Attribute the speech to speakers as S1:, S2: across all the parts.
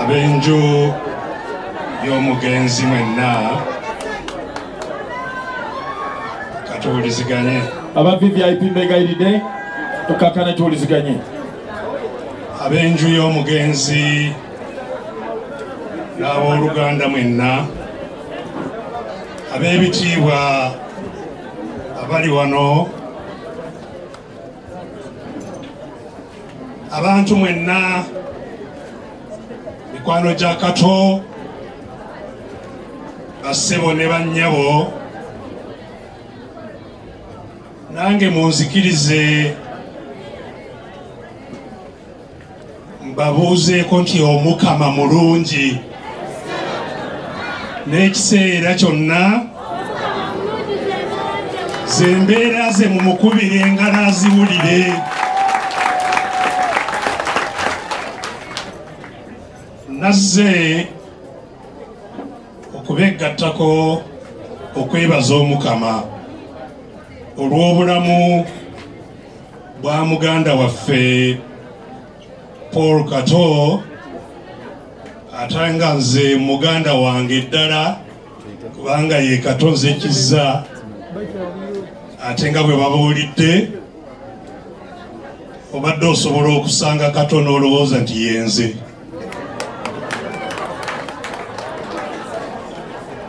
S1: Ab'enju y'omugenzi mwenna. Katuwuliziganye
S2: aba vvip mbegayiridde tukakkana tuwuliziganye
S1: ab'enju y'omugenzi n'abooluganda mwenna ab'ebitiibwa abali wano abantu mwenna mikwano gya kato bassebo ne bannyabo nange munzikirize mbabuuzeeko nti omukama mulungi n'ekiseera kyonna ze mbeera ze mumukubire engalo aziwulire. Nazze okubegattako okwebaza omukama olw'obulamu bwa muganda waffe paul kato ate nga nze muganda wange ddala kubanga ye kato nze kizza ate nga bwe babuulidde obadde osobola okusanga kato n'olowooza nti yenze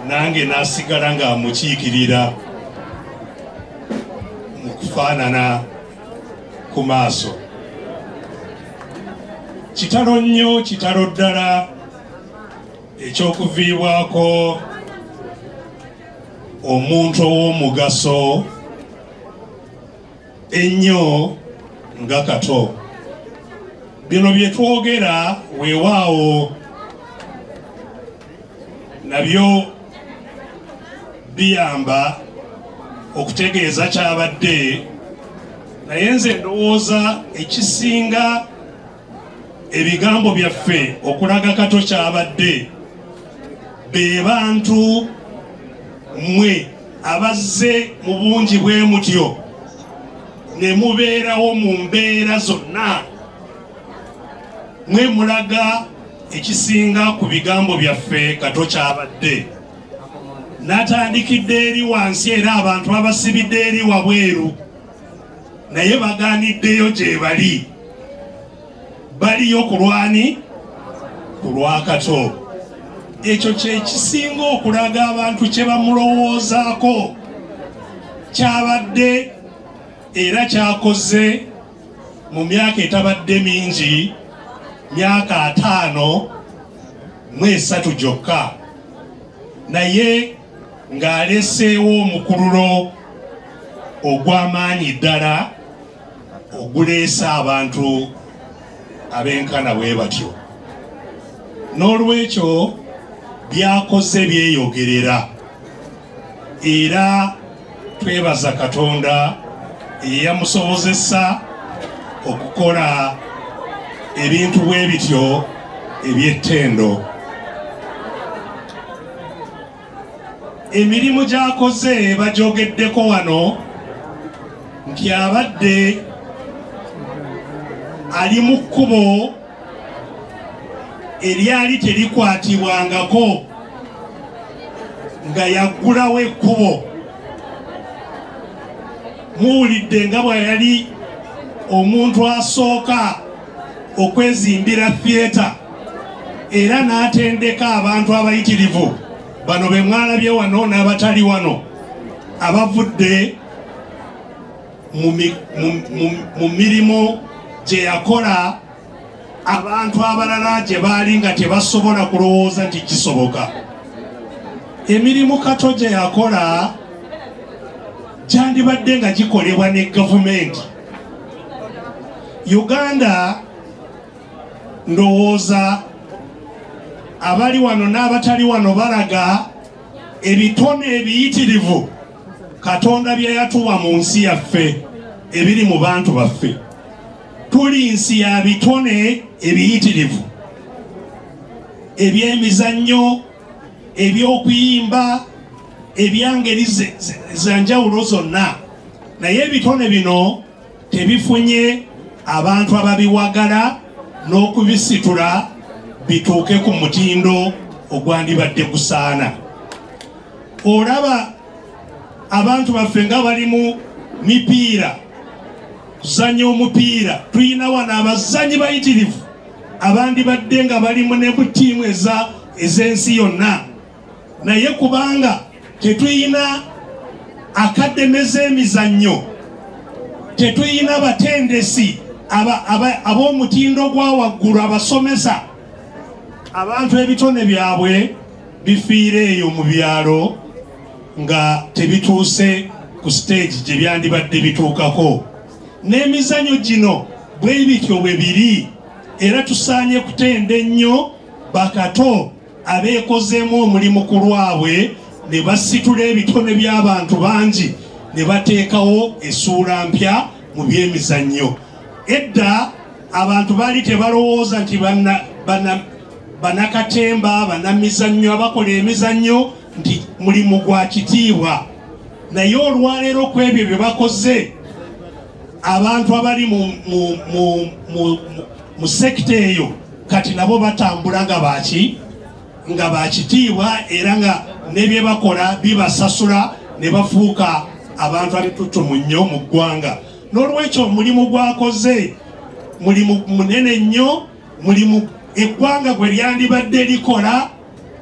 S1: nange nasigala nga amukiikirira mu kufaanana ku maaso. Kitalo nnyo kitalo ddala ekyokuviibwako omuntu ow'omugaso ennyo nga kato. Bino bye twogera weewaawo nabyo biyamba okutegeeza kyabadde naye nze ndowooza ekisinga ebigambo byaffe okulaga kato kyabadde be bantu mmwe abazze mu bungi bwe mutyo ne mubeerawo mu mbeera zonna. Mwe mulaga ekisinga ku bigambo byaffe kato kyabadde natandikidde eri wansi era abantu babasibidde eri wabweru naye baganiddeyo gye bali. Baliyo ku lwani ku lwakato ekyo kyekisinga okulaga abantu kye bamulowoozaako. Kyabadde era kyakoze mu myaka etabadde mingi myaka ataano mu esatu gyokka. Naye ng'aleseewo omukululo ogw'amaanyi ddala oguleese abantu ab'enkana bwe batyo. N'olwekyo byakoze byeyogerera. Era twebaza katonda eyamusobozesa okukola ebintu bwe bityo eby'ettendo. Emirimu gy'akoze bagyogeddeko wano nti abadde ali mu kkubo eryali terikwatibwangako nga yaggulawo ekkubo. Muwulidde nga bwe yali omuntu asooka okwezimbira theatre era n'atendeka abantu abayitirivu. Bano be mwalabye wano n'abatali wano abavudde mu mirimu gye yakola abantu abalala gye baali nga tebasobola kulowooza nti kisoboka. Emirimu kato gye yakola gyandibadde nga gikolebwa ne gavumenti. Uganda ndowooza abali wano n'abatali wano balaga ebitone ebiyitirivu katonda bye yatuwa mu nsi yaffe ebiri mu bantu baffe. Tuli nsi ya bitone ebiyitirivu ebyemizannyo ebyokuyimba ebyangeri zanjawulo zonna. Naye ebitone bino tebifunye abantu ababiwagala n'okubisitula bituuke ku mutindo ogwandibadde gusaana. Olaba abantu baffe nga bali mu mipiira kuzanya omupiira tulina wano abazanyi bayitirivu abandibadde nga balimu ne mu ttiimu ez'ensi yonna. Naye kubanga tetuyina akademe z'emizannyo tetuyina batendesi ab'omutindo gwa waggulu abasomesa. Abantu ebitone byabwe bifiira eyo mu byalo nga tebituuse ku stage gye byandibadde bituukako. N'emizannyo gino bwe bityo bwe biri era tusaanye kutenda ennyo bakato abeekozeemu omulimu ku lwabwe ne basitula ebitone by'abantu bangi ne bateekawo essuula mpya mu byemizannyo. Edda abantu baali tebalowooza nti bannakatemba bannamizannyo abakola emizannyo nti mulimu gwa kitiibwa. Naye olwaleero ku ebyo bye bakoze abantu abali mu, sekita eyo. Kati nabo batambula nga baki nga bakitiibwa era nga nebye bakola bibasasula ne bafuuka abantu abitutumu nnyo mu ggwanga. N'olwekyo omulimu gwakoze mulimu munene nnyo mulimu eggwanga gwe lyandibadde likola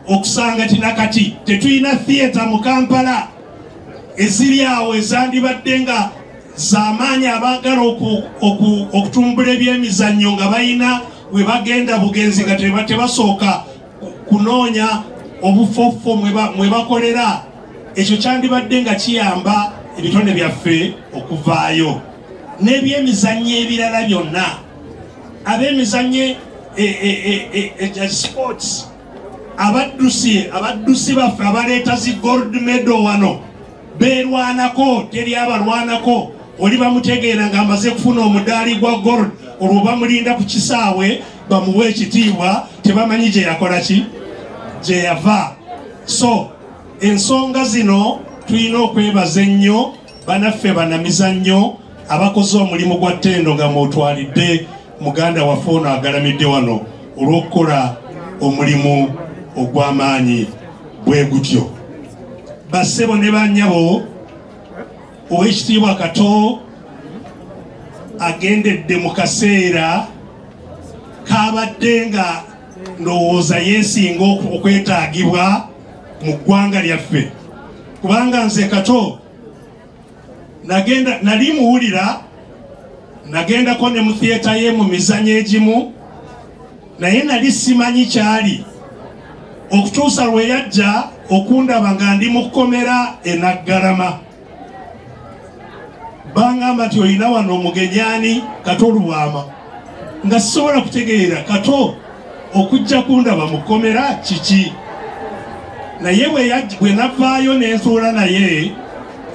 S1: okusanga tinakati tetulina theatre mu kampala. Eziri awo ezandibadde nga zamaanyi abaagala oku- oku- okutumbula ebyemizannyo nga balina we bagenda bugenzi nga teba- tebasooka ku- kunoonya obufofo mwe ba- mwe bakolera. Ekyo kyandibadde nga kiyamba ebitone byaffe okuvaayo. N'ebyemizannyo ebirala byonna ab'emizannyo e- e- e- e- sports abaddusi abaddusi baffe abaleeta zi gold medal wano beerwanako teri abalwanako oli bamutegeera ng'amaze kufuna omudaali gwa gold olwo bamulinda ku kisaawe bamuwe ekitiibwa tebamanyi gye yakola ki? Gye yava. So ensonga zino tulina okwebaza ennyo banaffe banamizannyo abakoze omulimu gwa ttendo nga mwotwalidde muganda waffe ono agalamidde wano olw'okukola omulimu ogw'amaanyi bwe gutyo. Bassebo ne bannyabo owekitiibwa kato agendedde mu kaseera kabadde nga ndowooza yeesinga okwetaagibwa mu ggwanga lyaffe. Kubanga nze kato nagenda nali muwulira nagendako ne mu theatre ye mu mizanyo egimu naye nali simanyi kyali. Okutuusa lwe yajja okundaba nga ndi mu kkomera enaggalama bangamba nti olina wano omugenyani kato lubwama nga sisobola kutegeera kato okujja kundaba mu kkomera kiki? Naye bwe navaayo nensuula naye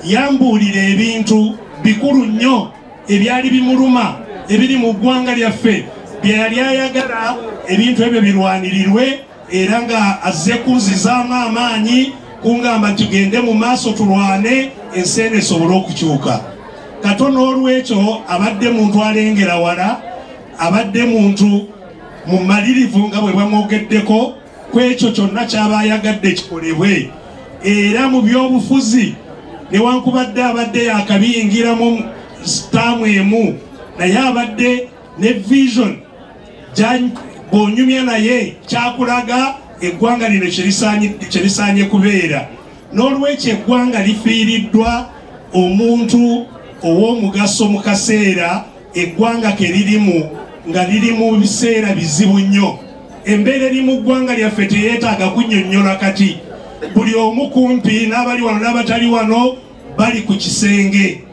S1: yambuulira ebintu bikulu nnyo ebyali bimuluma ebiri mu ggwanga lyaffe bye yali ayagala ebintu ebyo birwanirirwe era nga azze kunzizaamu amaanyi kungamba tugende mu maaso tulwane ensi eno esobole okukyuka katono olwekyo abadde muntu alengera wala abadde muntu mu malirivu nga bwe bamwogeddeko ku ekyo kyonna kyaba ayagadde kikolebwe. Era mu byobufuzi newankubadde abadde yakabiyingiramu sitaamu emu naye abadde ne vision bw'onyumya naye kyakulaga eggwanga lino kye lisaanye kubeera. N'olwekyo eggwanga lifiiriddwa omuntu ow'omugaso mu kaseera eggwanga ke lirimu nga liri mu biseera bizibu nnyo. Embeera eri mu ggwanga lyaffe teyeetaaga kunnyonnyola kati. Buli omu kumpi n'abali wano n'abatali wano bali ku kisenge.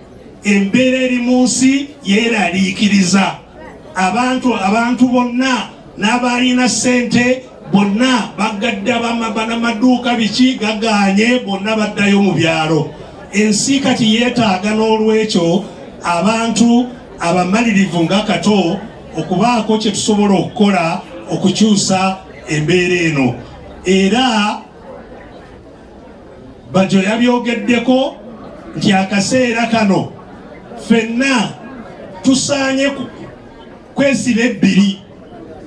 S1: Embeera eri mu nsi yeeraliikiriza. Abantu abantu bonna n'abalina ssente bonna bagadde banamaduuka biki gagaanye bonna baddayo mu byalo ensi kati yeetaaga n'olwekyo abantu abamalirivu nga kato okubaako kye tusobola okukola okukyusa embeera eno. Era bajo yabyogeddeko nti akaseera kano ffenna tusaanye kwesiba ebbiri.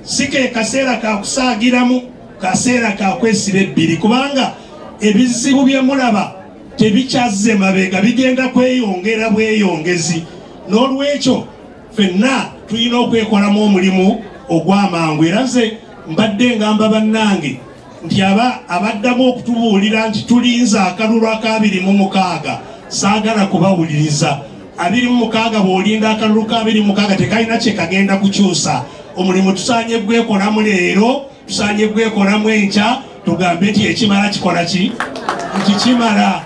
S1: Si ke kaseera kakusaagiramu kaseera kakwesiba ebbiri kubanga ebizibu bye mulaba tebikyazze mabega bigenda kweyongera bweyongezi. N'olwekyo ffenna tulina okwekolamu omulimu ogw'amangu. Era nze mbadde ngamba bannange nti aba abaddamu okutubuulira nti tulinze akalulu akabiri mu mukaaga saagala kubawuliriza. Abiri mu mukaaga bw'olinda akalulu kabiri mu mukaaga tekalina kye kagenda kukyusa. Omulimu tusaanye gwekolamu leero tusaanye gwekolamu enkya tugambe nti ekimala kikola ki? Nti kimala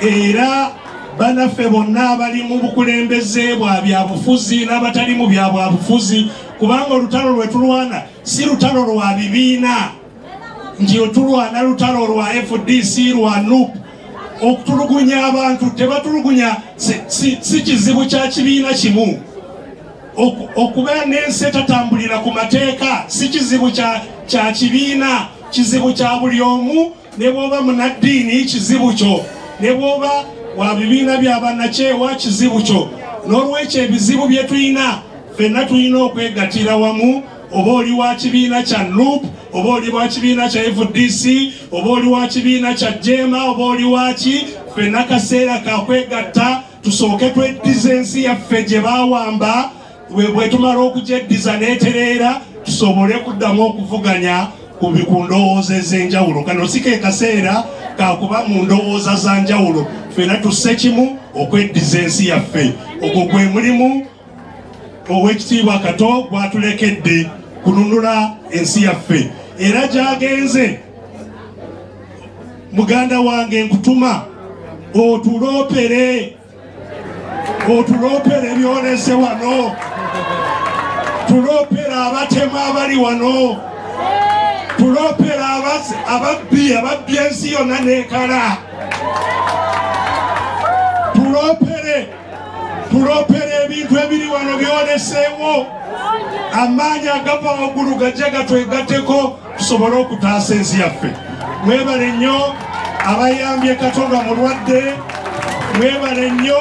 S1: era banaffe bonna abali mu bukulembeze bwa byabufuzi n'abatali mu bya bwabufuzi kubanga olutalo lwe tulwana si lutalo lwa bibiina. Nti otulwana lutalo lwa fdc lwa nup okutulugunya abantu tebatulugunya si- kizibu kya kibiina kimu. Oku- okubeera n'ensi etatambulira ku mateeka si kizibu kya kibiina kizibu kya buli omu ne bw'oba munaddiini kizibu kyo ne bw'oba wa bibiina byabannakyewa kizibu kyo. N'olwekyo ebizibu bye tulina ffenna tulina okwegattira wamu oba oli wa kibiina kya nup oba oli wa kibiina kya fdc oba oli wa kibiina kya jema oba oli waki ffenna kaseera kakwegatta tusooke tweddiza ensi yaffe gye baawamba bwe tumala okugyeddiza n'etereera tusobole kuddamu okuvuganya ku ndowooza ez'enjawulo. Kano si ke kaseera kakuba mu ndowooza za njawulo ffena tusse kimu okweddiza ensi yaffe. Ogwo gwe mulimu ow'ekitiibwa kato gwatulekedde kununula ensi yaffe. Era gyagenze muganda wange nkutuma otuloopere otuloopere byolese wano tuloopera abatemu abali wano tuloopera abaz- ababbi ababbi ensi yonna nekala. Tuloopere tuloopere ebintu ebiri wano byoleseewo amaanyi agava waggulu gajja gatwegatteko tusobole okutaasa ensi yaffe. Mwebale nnyo abayambye katonda mulwadde mwebale nnyo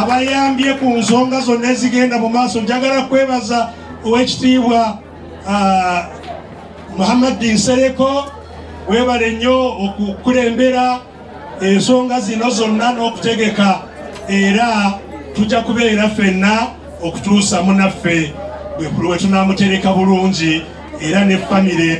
S1: abayambye ku nsonga zonna ezigenda mu maaso. Njagala kwebaza owekitiibwa muhammadi nsereko webale nnyo okukulembera ensonga zino zonna n'okutegeka era tujja kubeera ffenna okutuusa munaffe bwe tunamutereka bulungi era ne famire